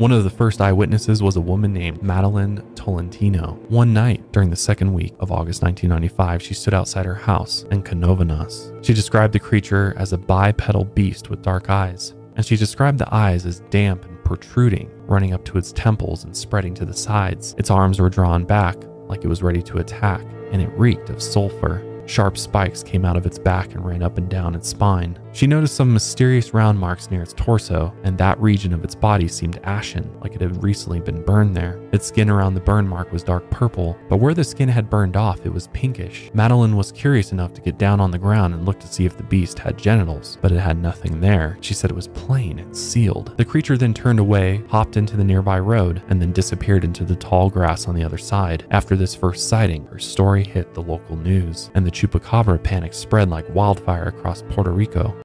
One of the first eyewitnesses was a woman named Madeline Tolentino. One night during the second week of August 1995, she stood outside her house in Canovanas. She described the creature as a bipedal beast with dark eyes, and she described the eyes as damp and protruding, running up to its temples and spreading to the sides. Its arms were drawn back like it was ready to attack, and it reeked of sulfur. Sharp spikes came out of its back and ran up and down its spine. She noticed some mysterious round marks near its torso, and that region of its body seemed ashen, like it had recently been burned there. Its skin around the burn mark was dark purple, but where the skin had burned off, it was pinkish. Madeline was curious enough to get down on the ground and look to see if the beast had genitals, but it had nothing there. She said it was plain and sealed. The creature then turned away, hopped into the nearby road, and then disappeared into the tall grass on the other side. After this first sighting, her story hit the local news, and the chupacabra panic spread like wildfire across Puerto Rico.